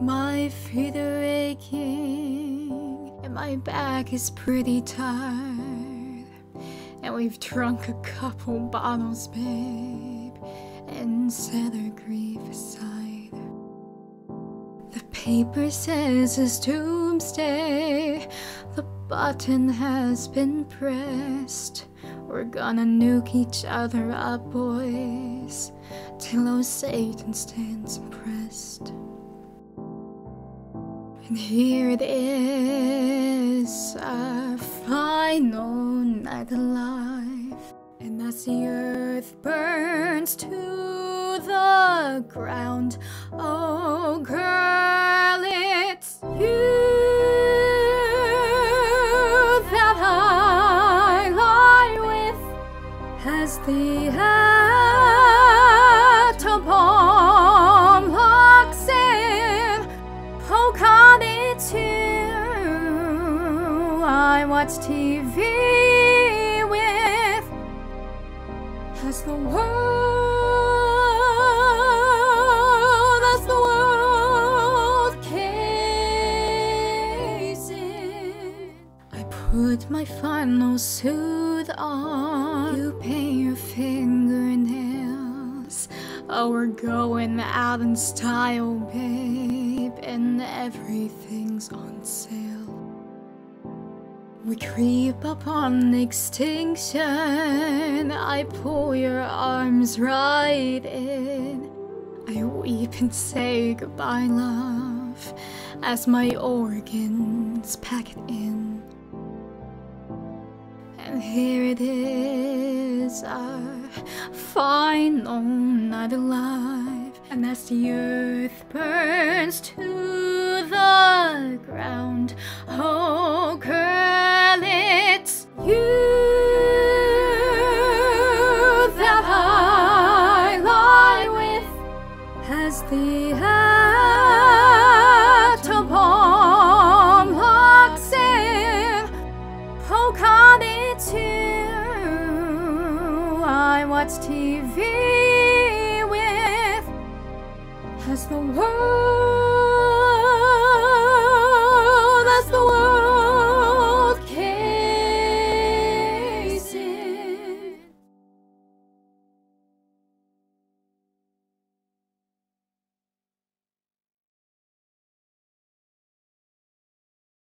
My feet are aching, and my back is pretty tired. And we've drunk a couple bottles, babe, and set our grief aside. The paper says it's doomsday, the button has been pressed. We're gonna nuke each other up, boys, till old Satan stands impressed. And here it is, our final night alive. And as the earth burns to the ground, oh girl, it's you that I lie with as the on it too. I watch TV with as the world, as the world caves. I put my final suit on. You paint your fingernails. Oh, we're going out in style, babe, and everything's on sale. We creep upon extinction. I pull your arms right in. I weep and say goodbye, love, as my organs pack it in. And here it is, our final night alive. And as the earth burns watch TV with as the world